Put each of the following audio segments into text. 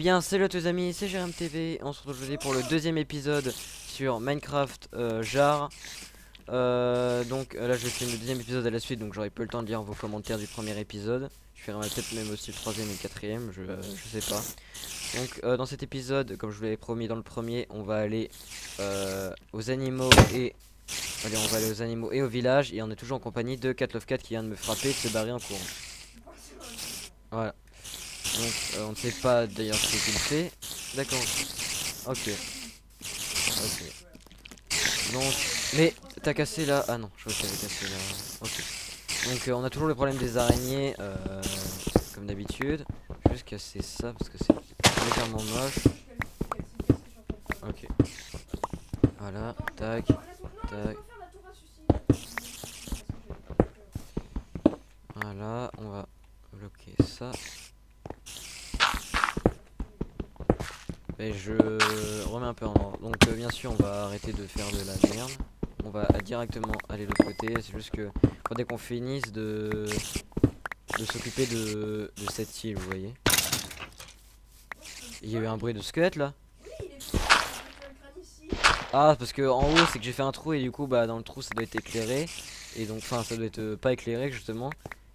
bien, salut à tous les amis, c'est Jérém TV. On se retrouve aujourd'hui pour le deuxième épisode sur Minecraft euh, Jar. Euh, donc euh, là, je vais filmer le deuxième épisode à la suite, donc j'aurai peu le temps de lire vos commentaires du premier épisode. Je ferai peut-être même aussi le troisième et le quatrième, je, sais pas. Donc dans cet épisode, comme je vous l'avais promis dans le premier, on va aller aux animaux et allez, on va aller aux animaux et au village et on est toujours en compagnie de Cat qui vient de me frapper et de se barrer en courant. Voilà. Donc euh, on ne sait pas d'ailleurs ce qu'il fait. D'accord. Ok. Ok. Donc, mais t'as cassé là. Ah non, je vois que t'avais cassé là. Ok. Donc euh, on a toujours le problème des araignées, euh, comme d'habitude. Juste casser ça parce que c'est légèrement moche. Ok. Voilà. Tac. Tac. Voilà. On va bloquer ça. Je remets un peu en ordre. Donc euh, bien sûr on va arrêter de faire de la merde. On va directement aller de l'autre côté. C'est juste que dès qu'on finisse de, de s'occuper de, de cette île, vous voyez. Il y a eu un bruit de squelette là Ah parce que en haut c'est que j'ai fait un trou et du coup bah dans le trou ça doit être éclairé. Et donc enfin ça doit être euh, pas éclairé justement.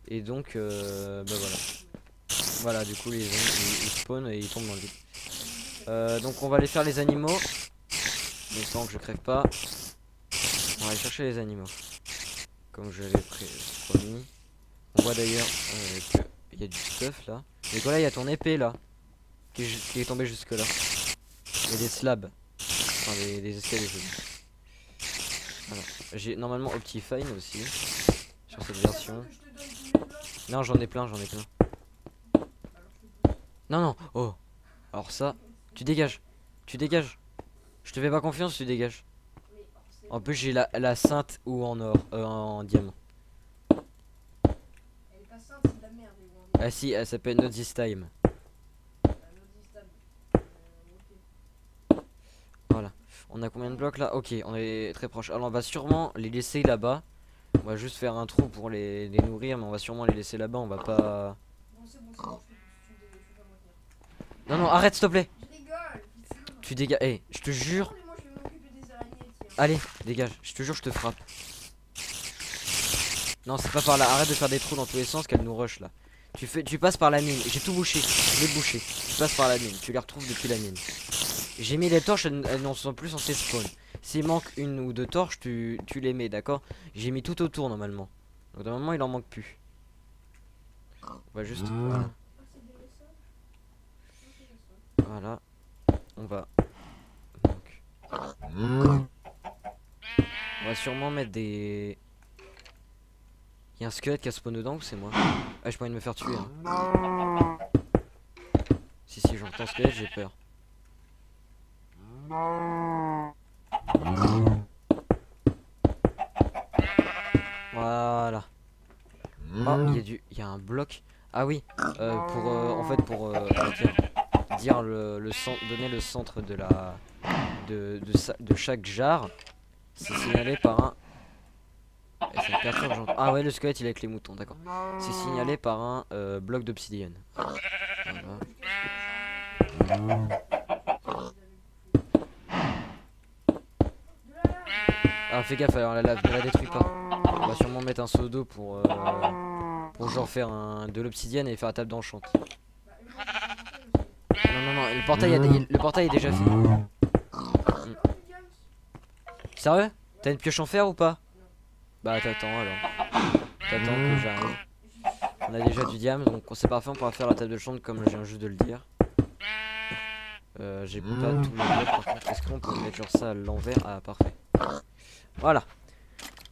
Et donc euh, bah voilà. Voilà du coup les, ils, ils spawnent et ils tombent dans le vide. Euh, donc on va aller faire les animaux. Mais tant que je crève pas. On va aller chercher les animaux. Comme je pré- promis. On voit d'ailleurs euh, qu'il y a du stuff là. Et voilà, il y a ton épée là. Qui est, qui tombée jusque là. Il y a des slabs. Enfin des, escaliers. Voilà. J'ai normalement Optifine aussi. Sur cette version. Non j'en ai plein, j'en ai plein. Non non, oh. Alors ça, tu dégages. Tu dégages. Je te fais pas confiance, tu dégages. En plus, j'ai la, la sainte ou en or, euh, en diamant. Ah si, elle s'appelle Not This Time. Voilà. On a combien de blocs là? Ok, on est très proche. Alors on va sûrement les laisser là-bas. On va juste faire un trou pour les, les nourrir, mais on va sûrement les laisser là-bas. On va pas. Non non, arrête s'il te plaît. Tu dégages. Eh, je te jure. Allez, dégage. Je te jure, je te frappe. Non, c'est pas par là. Arrête de faire des trous dans tous les sens qu'elle nous rush là. Tu fais, tu passes par la mine. J'ai tout bouché. Je l'ai bouché. Tu passes par la mine. Tu les retrouves depuis la mine. J'ai mis les torches. Elles, elles n'en sont plus censées spawn. S'il manque une ou deux torches, tu, tu les mets, d'accord? J'ai mis tout autour normalement. Donc normalement, il en manque plus. On va juste. Voilà. Voilà. On va. On va sûrement mettre des. Il y a un squelette qui a spawn dedans ou c'est moi Ah, j'ai pas me faire tuer. hein. Si, si, j'entends squelette, j'ai peur. Voilà. Oh, il y a du. Y a un bloc. Ah oui, euh, pour. euh, en fait, pour. euh, dire, dire le, le centre. Donner le centre de la. De, de, de chaque jar. C'est signalé par un. Ah ouais, le squelette il est avec les moutons, d'accord. C'est signalé par un euh, bloc d'obsidienne. Voilà. Ah, fais gaffe, alors la lave, la détruis pas. On va sûrement mettre un seau d'eau pour. euh, pour genre faire un, de l'obsidienne et faire la table d'enchant. Non, non, non, le portail, le portail est déjà fait. Sérieux? T'as une pioche en fer ou pas? Bah t'attends alors. T'attends que j'arrive. On a déjà du diam donc c'est parfait, on pourra faire la table de chambre comme je viens juste de le dire. Euh, J'ai pas tous les blocs par contre. Est-ce qu'on peut mettre genre ça à l'envers? Ah parfait. Voilà.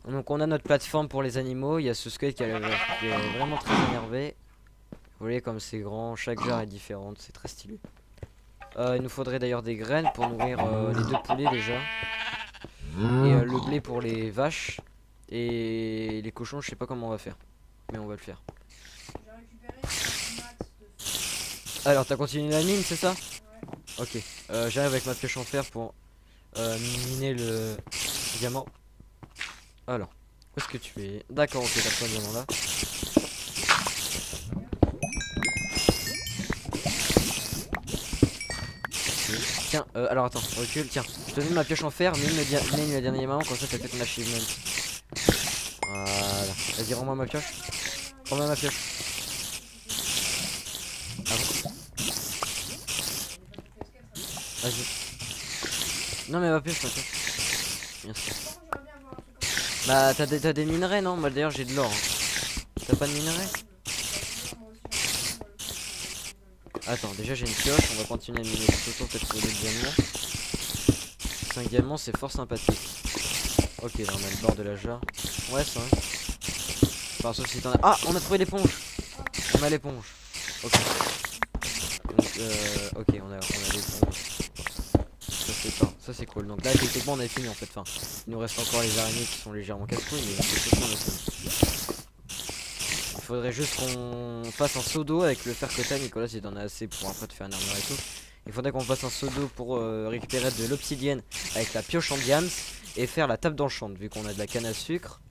Donc on a notre plateforme pour les animaux. Il y a ce squelette qui est vraiment très énervé. Vous voyez comme c'est grand, chaque jarre est différente, c'est très stylé. Euh, il nous faudrait d'ailleurs des graines pour nourrir euh, les deux poulets déjà. Et euh, le blé pour les vaches. Et les cochons, je sais pas comment on va faire. Mais on va le faire. Alors, t'as continué la mine, c'est ça? Ok. Euh, J'arrive avec ma pioche en fer pour euh, miner le diamant. Alors, où est-ce que tu es? D'accord, ok, t'as pas le diamant là. Tiens, euh, alors attends, recule, tiens. Je te mets ma pioche en fer, mets le, mets le dernier comme ça t'as fait ton achievement. Voilà. Vas-y, rends-moi ma pioche. Rends-moi ma pioche. Ah bon? Vas-y. Non mais ma pioche, ma pioche. Bah t'as des, des minerais non? D'ailleurs j'ai de l'or. Hein. T'as pas de minerais? Attends, déjà j'ai une pioche, on va continuer à miner tout autour, peut-être trouver des diamants. 5 diamants, c'est fort sympathique. Ok, là on a le bord de la jarre. Ouais, ça. Enfin, sauf si t'en as. Ah, on a trouvé l'éponge On a l'éponge. Ok. Euh, ok, on a, on a l'éponge. Ça c'est pas. Ça c'est cool. Donc là, effectivement, on a fini en fait. Enfin, il nous reste encore les araignées qui sont légèrement casse-couilles, mais c'est on a fini faudrait juste qu'on fasse un seau d'eau avec le fer que t'as Nicolas si t'en as assez pour après te faire un armure et tout. Il faudrait qu'on fasse un seau d'eau pour euh, récupérer de l'obsidienne avec la pioche en diams et faire la table d'enchant vu qu'on a de la canne à sucre.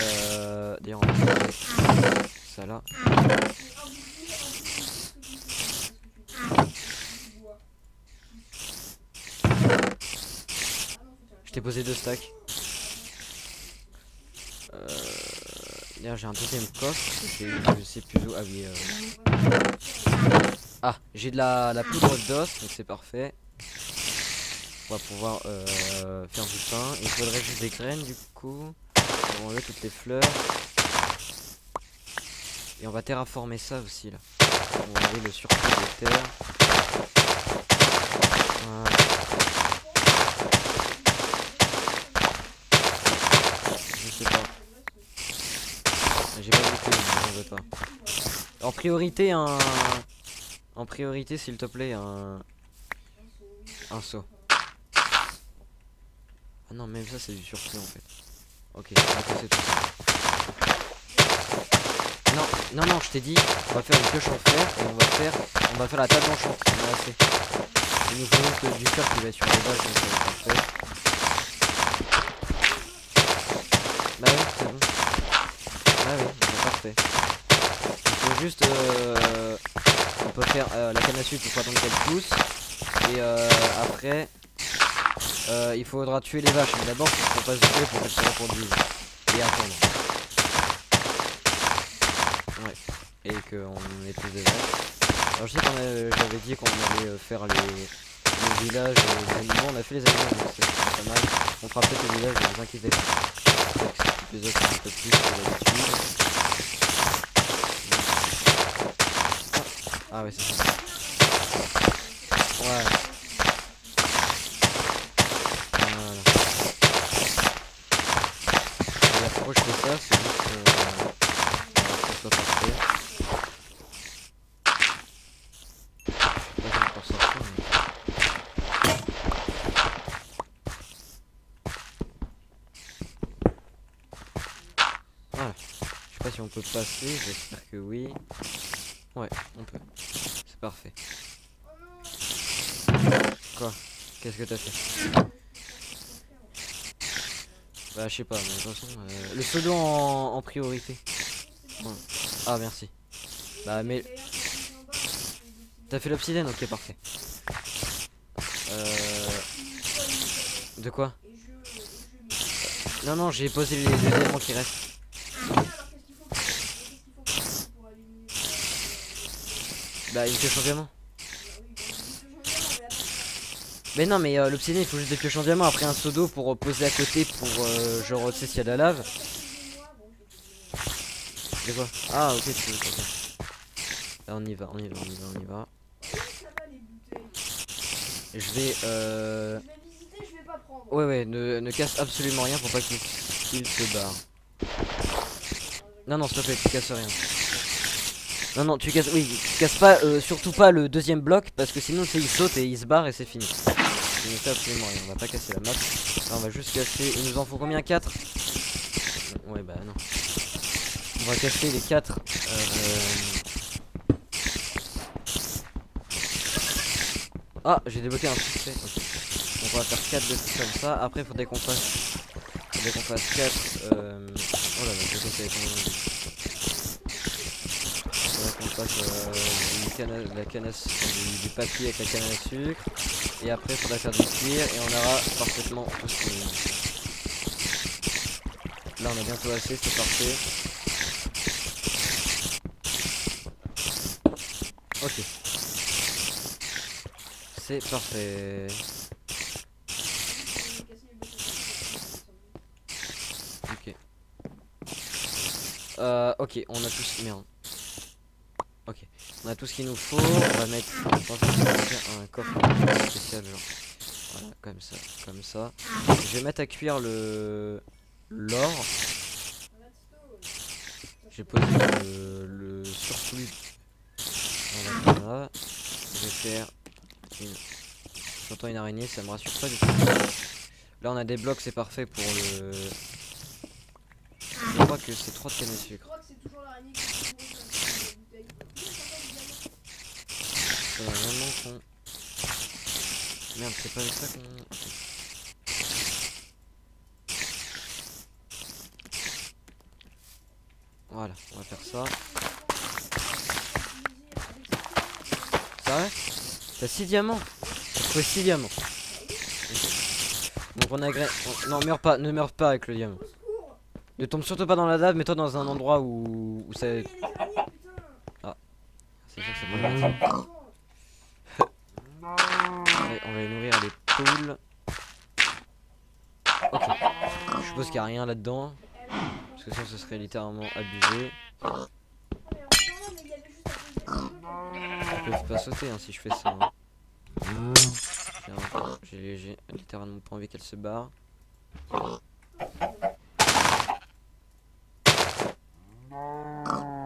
Euh, D'ailleurs on va ça là. Je t'ai posé deux stacks. Euh j'ai un deuxième coffre. Je sais plus où. Ah oui. Euh. Ah, j'ai de la, poudre d'os, donc c'est parfait. On va pouvoir euh, faire du pain. Il faudrait juste des graines du coup. On va enlever toutes les fleurs. Et on va terraformer ça aussi là. On va enlever le surplus de terre pas En priorité, un. En priorité, s'il te plaît, un. Un saut. Ah non, même ça, c'est du surplus en fait. Ok, passer tout. Non, non, non, je t'ai dit, on va faire une pioche en fer et on va faire. On va faire la table d'enchant. On a assez. Il nous juste du fer qui va sur les bases, donc ça va. Bah oui, c'est bon. Ah oui, parfait. Juste... Euh, on peut faire euh, la canne à sucre pour attendre qu'elle pousse. Et euh, après... Il faudra tuer les vaches. Mais d'abord, il faut qu'on passe du pour qu'elles se reproduisent. Et attendre. Ouais. Et qu'on plus des vaches. Alors je sais qu'on j'avais dit qu'on allait faire les, les villages des animaux. On a fait les animaux, donc c'est pas mal. On fera peut-être les villages, ne vous inquiétez pas. Les autres un peu plus que d'habitude. Ah ouais c'est ça. Ouais. Voilà. Et pourquoi je fais ça C'est juste euh, que ce soit parfait. Là. Voilà. Je sais pas si on peut passer, j'espère que oui. Ouais, on peut. Parfait. Quoi? Qu'est-ce que t'as fait? Bah je sais pas, mais de toute façon... Euh, le pseudo en, priorité. Ah merci. Bah mais... T'as fait l'obsidienne Ok parfait. Euh... De quoi? Non non j'ai posé les éléments qui restent. Bah une pioche en diamant. Mais non mais euh, l'obsidienne il faut juste des pioches en diamant après un seau d'eau pour poser à côté pour euh, genre tu sais s'il y a de la lave. Quoi Ah ok tu veux Là on y va, on y va, on y va, on y va. Je vais euh... Ouais ouais ne, ne casse absolument rien pour pas qu'il se barre. Non non s'il te plaît tu casses rien. Non, non, tu casses, oui, tu casses pas, euh, surtout pas le deuxième bloc parce que sinon il saute et il se barre et c'est fini. Fait absolument rien, on va pas casser la map. on va juste casser, il nous en faut combien 4 Ouais, bah non. On va casser les 4. Euh... Ah, j'ai débloqué un succès. Donc on va faire 4 de comme ça. Après, faudrait qu'on fasse. Faudrait qu'on fasse 4. Euh... Oh là là, j'ai passe euh, la canne du, papier avec la canne à sucre. Et après, il faudra faire du cuir et on aura parfaitement tout ce. Là, on a bientôt assez, c'est parfait. Ok. C'est parfait. Ok. Euh, ok, on a tout ce... Merde. On a tout ce qu'il nous faut. On va mettre... Un coffre spécial, genre. Voilà, comme ça, comme ça. Je vais mettre à cuire le... L'or. J'ai posé le, le surplus. Voilà. Je vais faire une... J'entends une araignée, ça me rassure pas du tout. Là on a des blocs, c'est parfait pour le... Je crois que c'est 3 de canne sucre c'est toujours l'araignée qui est bourrée comme ça dans la bouteille. C'est vraiment con. Merde, c'est pas avec ça qu'on... Voilà, on va faire ça. Ça va T'as 6 diamants T'as trouvé 6 diamants. Donc on agrée... on- Non, meurs pas, ne meurs pas avec le diamant. Ne tombe surtout pas dans la lave, mets-toi dans un endroit où, où ça... Putain C'est sûr que ça. Attends. Allez, on va aller nourrir les poules. Ok. Je suppose qu'il n'y a rien là-dedans. Parce que sinon ce serait littéralement abusé. Je peux pas sauter hein, si je fais ça. hein. J'ai littéralement pas envie qu'elle se barre.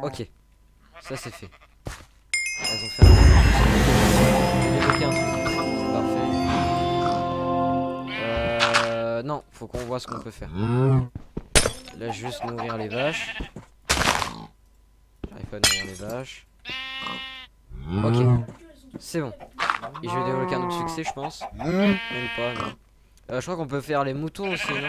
Ok. Ça c'est fait. Elles ont fait un. Non, faut qu'on voit ce qu'on peut faire. Là, juste nourrir les vaches. J'arrive pas à nourrir les vaches. Ok, c'est bon. Et je vais débloquer un autre succès, je pense. Même pas, non. Euh, je crois qu'on peut faire les moutons aussi, non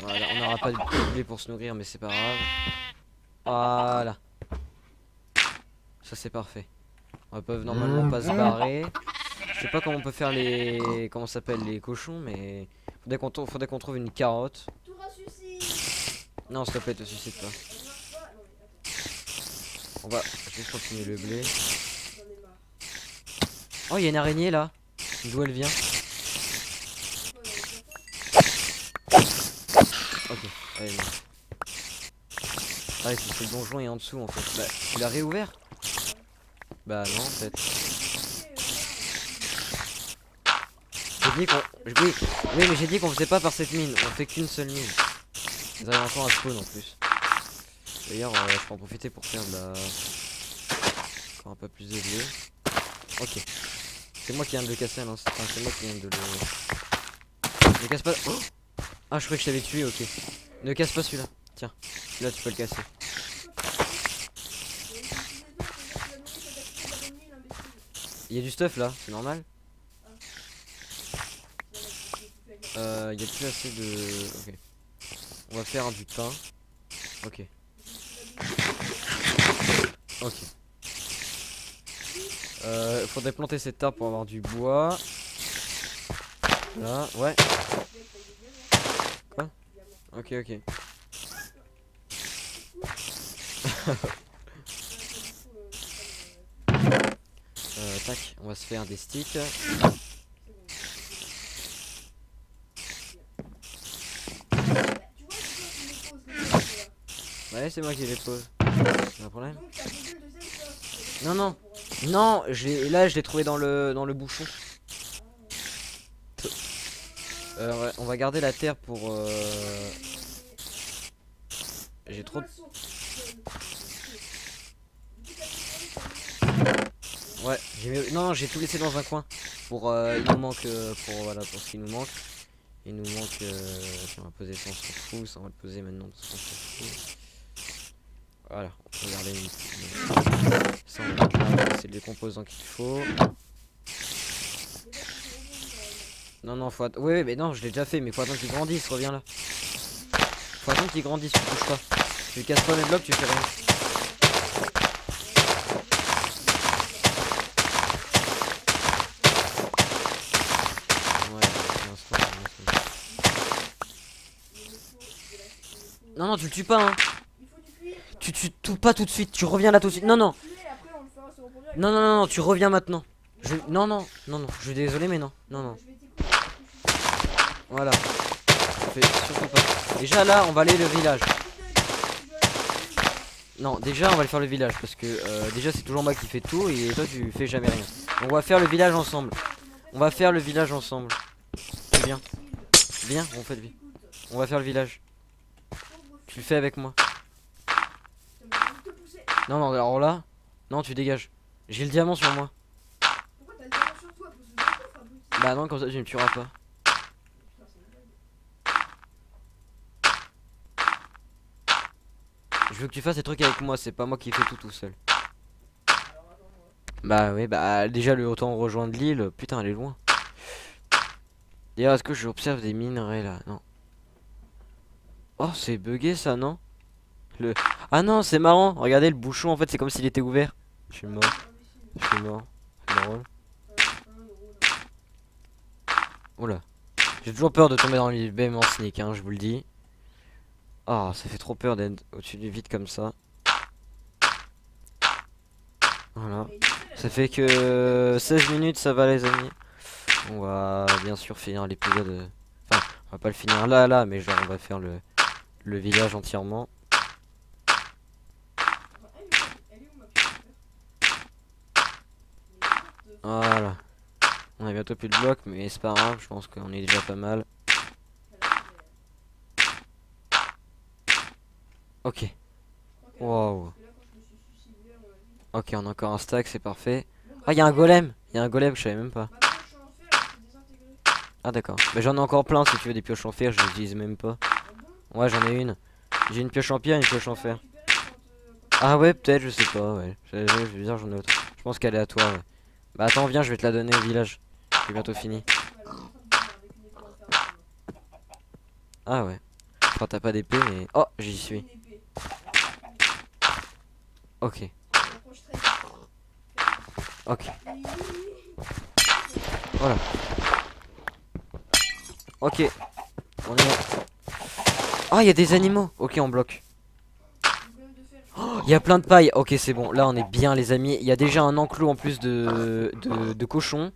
Voilà, on n'aura pas de blé pour se nourrir, mais c'est pas grave. Voilà. Ça, c'est parfait. On peut normalement pas se barrer. Je sais pas comment on peut faire les... Comment ça s'appelle les cochons, mais... Faudrait qu'on trou- faudrait qu'on trouve une carotte. Non, s'il te plaît, te suscite pas. On va juste continuer le blé. Oh, il y a une araignée là. D'où elle vient Ok, allez. Ah, et c'est le donjon est en dessous en fait. Bah, tu l'as réouvert? Bah non, en fait. J'ai dit qu'on. Oui, mais j'ai dit qu'on faisait pas par cette mine. On fait qu'une seule mine. Ils arrivent encore à spawn en plus. D'ailleurs, euh, je peux en profiter pour faire de la. Encore un peu plus élevé. Ok. C'est moi qui viens de le casser, non Enfin, c'est moi qui viens de le. Ne casse pas. Oh ah, je croyais que je t'avais tué, ok. Ne casse pas celui-là. Tiens, celui-là tu peux le casser. Il y a du stuff là, c'est normal. Euh, y a plus assez de. Ok. On va faire du pain. Ok. Ok. Euh, faudrait planter cet arbre pour avoir du bois. Là, ouais. Quoi? Ok, ok. Euh, tac, on va se faire des sticks. C'est moi qui les pose. Non, non. Non, là je l'ai trouvé dans le dans le bouchon. Euh, on va garder la terre pour. Euh... J'ai trop. de- Ouais, j'ai non, j'ai tout laissé dans un coin. Pour euh, il nous manque euh, pour voilà pour ce qui nous manque. Il nous manque. Euh... on va poser ça, on s'en. Ça on va le poser maintenant. Voilà, on peut garder une. une- Ça on va mettre là, c'est les composants qu'il faut. Non, non, faut att- Ouais, ouais, mais non, je l'ai déjà fait, mais faut attendre qu'il grandisse, reviens là. Faut attendre qu'il grandisse, tu touches pas. Tu casses pas mes blocs, tu fais rien. Non, non, tu le tues pas, hein. Tu tues tout pas tout de suite, tu reviens là tout de suite. Non, non, le non, non, non, tu reviens maintenant. Je... Non, non, non, non, je suis désolé, mais non, non, non. Voilà. Déjà là, on va aller le village. Non, déjà on va aller faire le village parce que euh, déjà c'est toujours moi qui fais tout et toi tu fais jamais rien. On va faire le village ensemble. On va faire le village ensemble. Viens. Viens, on fait le On va faire le village. Tu le fais avec moi. Non, non, alors là, non, tu dégages. J'ai le diamant sur moi. Pourquoi t'as le diamant sur toi? Bah non, comme ça tu me tueras pas. Je veux que tu fasses des trucs avec moi, c'est pas moi qui fais tout tout seul. Bah oui, bah déjà le autant rejoindre l'île, putain elle est loin. D'ailleurs, est-ce que j'observe des minerais là? Non. Oh, c'est bugué ça, non? Le Ah non, c'est marrant. Regardez le bouchon en fait, c'est comme s'il était ouvert. Je suis mort, je suis mort. Euh, là. Oula. J'ai toujours peur de tomber dans l'IBM en sneak, hein, je vous le dis. Ah, ça fait trop peur d'être au-dessus du vide comme ça. Voilà. Ça fait que 16 minutes, ça va les amis. On va bien sûr finir l'épisode. euh, Enfin, on va pas le finir là, là, mais genre on va faire le, le village entièrement. elle- Elle est où ma pierre Mais what the fuck Voilà. On a bientôt plus de blocs, mais c'est pas grave, je pense qu'on est déjà pas mal. Ok, Wow. ok, on a encore un stack, c'est parfait. Ah, il y a un golem Il y a un golem, je savais même pas. Ah, d'accord. Mais j'en ai encore plein si tu veux des pioches en fer, je les utilise même pas. Ouais, j'en ai une. J'ai une pioche en pierre une pioche en fer. Ah ouais, peut-être, je sais pas, ouais. Je veux dire, j'en ai autre. Je pense qu'elle est à toi, ouais. Bah attends, viens, je vais te la donner au village. J'ai bientôt fini. Ah ouais. Enfin, t'as pas d'épée, mais... Oh, j'y suis. Ok, ok. Oui. Ok. On est... Ah, il y a des animaux. Ok, on bloque. Il y a plein de paille. Ok, c'est bon. Là, on est bien, les amis. Il y a déjà un enclos en plus de, de, cochons.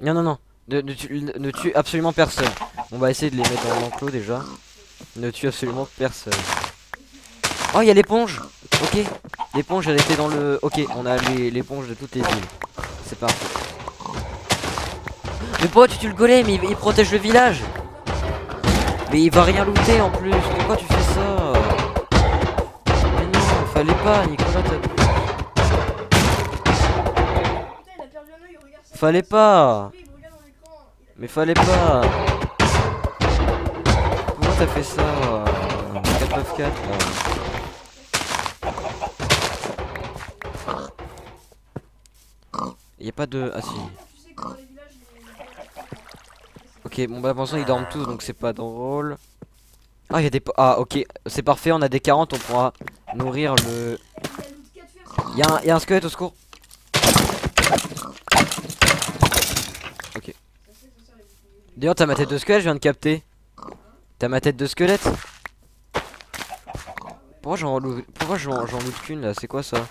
Non, non, non. Ne, tue, absolument personne. On va essayer de les mettre dans l'enclos déjà. Ne tue absolument personne. Oh, il y a l'éponge. Ok. L'éponge, elle était dans le... Ok, on a l'éponge de toutes les îles. C'est parfait. Mais pourquoi tu tues le golem? Il, il protège le village. Mais il va rien looter en plus. Il a- Mais fallait pas. Comment t'as fait ça 494 là Y'a pas de... Ah si. Ok bon bah pour l'instant ils dorment tous donc c'est pas drôle. Ah y'a des... Ah ok c'est parfait on a des 40 on pourra nourrir le... il a loot 4 fers, c'est- Y'a un, y a un squelette au secours. Boucliers. D'ailleurs t'as ma tête de squelette je viens de capter. T'as ma tête de squelette. Pourquoi j'en pourquoi j'en loot qu'une là? C'est quoi ça?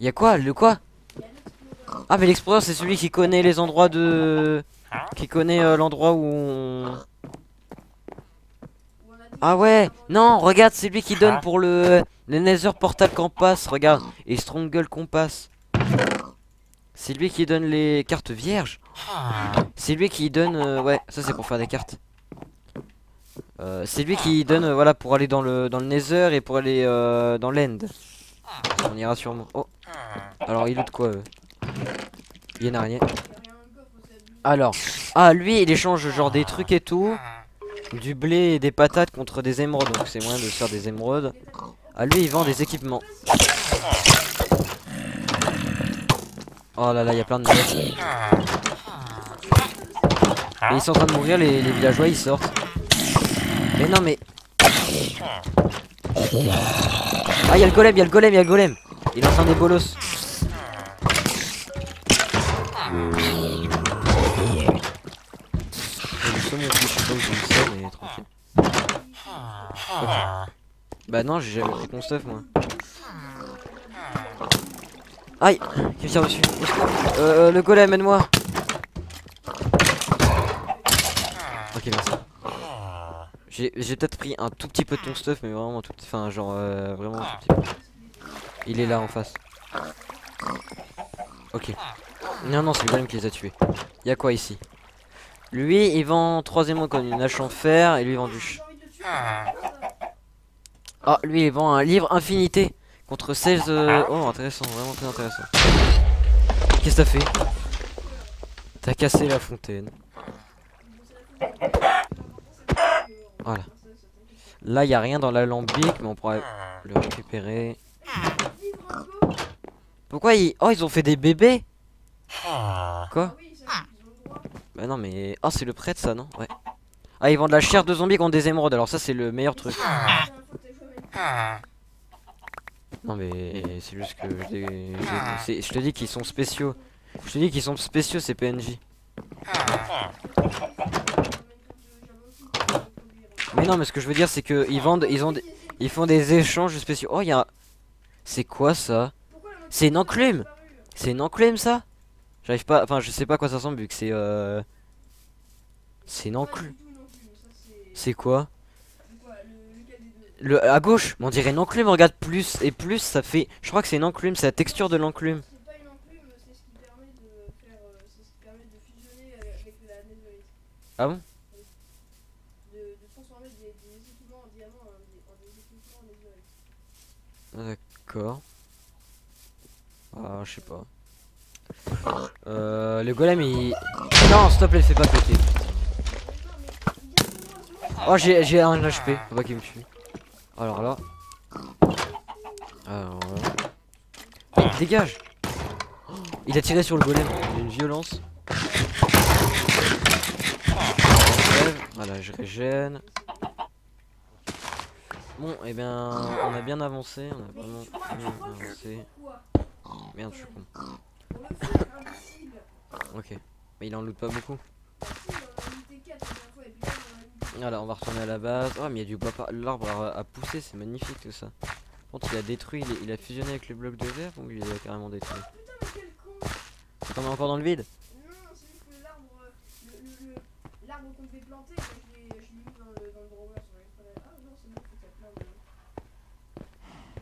Y'a quoi? Le quoi Il y a l'explorer. Ah mais l'explorer c'est celui qui connaît les endroits de... Qui connaît euh, l'endroit où on... Ah ouais. Non regarde c'est lui qui donne pour le... Le Nether Portal Compass regarde. Et Stronggle Compass. C'est lui qui donne les cartes vierges. C'est lui qui donne... euh, ouais ça c'est pour faire des cartes. Euh, C'est lui qui donne voilà pour aller dans le, dans le Nether et pour aller dans l'End. On ira sûrement. Oh. Alors il loot quoi eux? Alors, ah lui il échange genre des trucs et tout, du blé et des patates contre des émeraudes, donc c'est moyen de faire des émeraudes. Ah lui il vend des équipements. Oh là là, il y a plein de mecs. Et ils sont en train de mourir, les, les villageois ils sortent. Mais non, mais. Ah, il y a le golem, il y a le golem, il y a le golem. Il est en train des bolos. Bah non, j'ai jamais pris ton stuff moi. Aïe Qui me tire dessus euh, euh, Le golem, aide-moi Ok, merci. J'ai peut-être pris un tout petit peu de ton stuff, mais vraiment tout... Enfin, genre, euh, vraiment un tout petit peu. Il est là en face. Ok. Non, non, c'est le golem qui les a tués. Y'a quoi ici? Lui, il vend troisièmement comme une hache en fer, et lui, il vend du... ch- J'ai envie de te tuer. Ah, lui, il vend un livre infinité contre 16. euh, Oh, intéressant, vraiment très intéressant. Qu'est-ce que t'as fait? T'as cassé la fontaine. Voilà. Là, y a rien dans l'alambic, mais on pourra le récupérer. Pourquoi ils. Oh, ils ont fait des bébés? Quoi? Ah. Bah non, mais. Oh, c'est le prêtre, ça, non? Ouais. Ah, ils vendent de la chair de zombies contre des émeraudes, alors ça, c'est le meilleur truc. Non mais c'est juste que je, l'ai- je te dis qu'ils sont spéciaux. Je te dis qu'ils sont spéciaux ces PNJ. Mais non mais ce que je veux dire c'est que ils vendent ils ont ils font des échanges spéciaux. Oh il y a C'est quoi ça? C'est une enclume C'est une enclume ça? J'arrive pas enfin je sais pas à quoi ça ressemble vu que c'est euh c'est une enclume. C'est quoi? Le à gauche, on dirait une enclume, regarde plus et plus ça fait je crois que c'est une enclume, c'est la texture de l'enclume. Ah bon? De, de transformer des, des équipements en diamant en des, en des équipements en. Ah, D'accord. Ah, je sais pas. Euh, le golem il. Non, stop, elle fait pas péter. Oh, j'ai j'ai un HP, faut pas qu'il me tue. Alors là. Alors là. Mais dégage Il a tiré sur le golem, il a une violence. Voilà, je régène. Bon, et bien, on a bien avancé, on a vraiment bien avancé. Merde, je suis con. Ok. Mais il en loot pas beaucoup. Voilà, on va retourner à la base. Oh, mais il y a du bois par... L'arbre a, a poussé, c'est magnifique tout ça. Par contre, il a détruit, il, a fusionné avec les blocs de verre, donc il les a carrément détruits. Putain, mais quel con On est encore dans le vide? Non, c'est juste que l'arbre, le, le, le- l'arbre qu'on devait planter, je l'ai mis dans le, dans le drawer sur les toilettes. Ah non, c'est bon, faut qu'il y a plein de...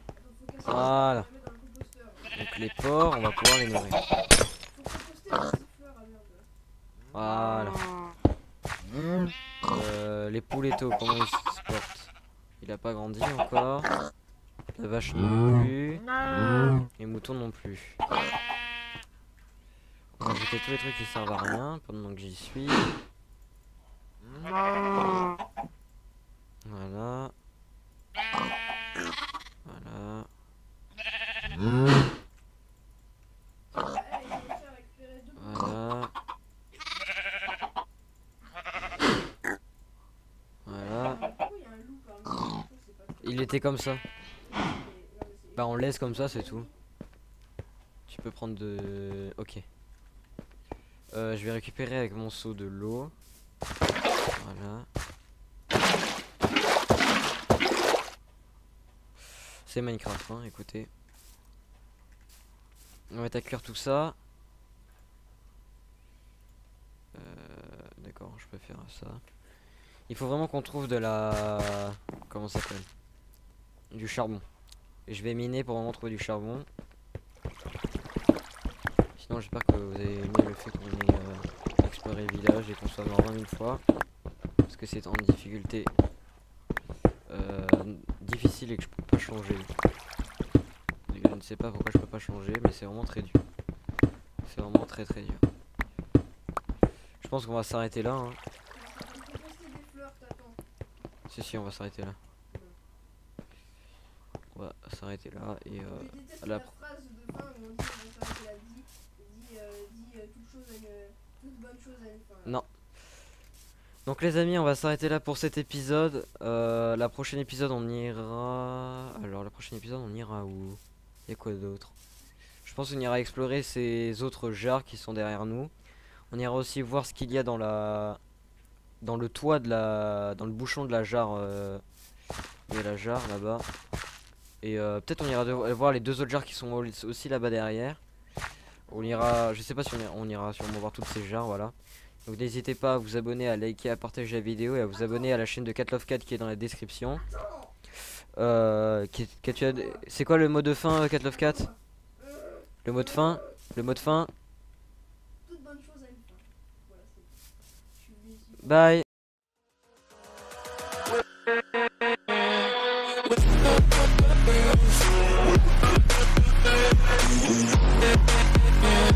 Attends, faut Voilà. je vais mettre dans le composteur. Donc les porcs, on va pouvoir les nourrir. Faut composter les fleurs à merde. Voilà. Euh, les poulettos, comment ils se portent Il a pas grandi encore. La vache non plus. Les moutons non plus. On va jeter tous les trucs qui servent à rien pendant que j'y suis. Voilà. Voilà. Ah, il va me faire récupérer deux bouts. Voilà. Voilà. Pourquoi il y a un loup parmi les trucs, comme ça. Bah on laisse comme ça, c'est tout. Tu peux prendre de... Ok. Euh, je vais récupérer avec mon seau de l'eau. Voilà. C'est Minecraft, hein, écoutez. On va mettre à cuire tout ça. Euh, D'accord, je peux faire ça. Il faut vraiment qu'on trouve de la... Comment ça s'appelle? Du charbon. Et je vais miner pour vraiment trouver du charbon. Sinon j'espère que vous avez aimé le fait qu'on ait euh, exploré le village et qu'on soit mort 20 000 fois. Parce que c'est en difficulté euh, difficile et que je peux pas changer. Et je ne sais pas pourquoi je peux pas changer mais c'est vraiment très dur. C'est vraiment très très dur. Je pense qu'on va s'arrêter là. Hein. Si si on va s'arrêter là. S'arrêter là et euh, la la phrase de fin où on dit on va s'arrêter la vie. euh, toute, chose a une, toute bonne chose a une fin. Non. Donc les amis, on va s'arrêter là pour cet épisode. Euh, la prochaine épisode, on ira. Alors la prochaine épisode, on ira où? Et quoi d'autre? Je pense qu'on ira explorer ces autres jarres qui sont derrière nous. On ira aussi voir ce qu'il y a dans la, dans le toit de la, dans le bouchon de la jarre. euh, Il y a la jarre là-bas. Et euh, peut-être on ira de- voir les deux autres jarres qui sont au- aussi là-bas derrière. On ira, je sais pas si on ira, on ira sûrement voir toutes ces jarres, voilà. Donc n'hésitez pas à vous abonner, à liker, à partager la vidéo et à vous abonner à la chaîne de Catlovecat qui est dans la description. Euh, c'est quoi le mot de fin, Catlovecat Le mot de fin? Le mot de fin? Toute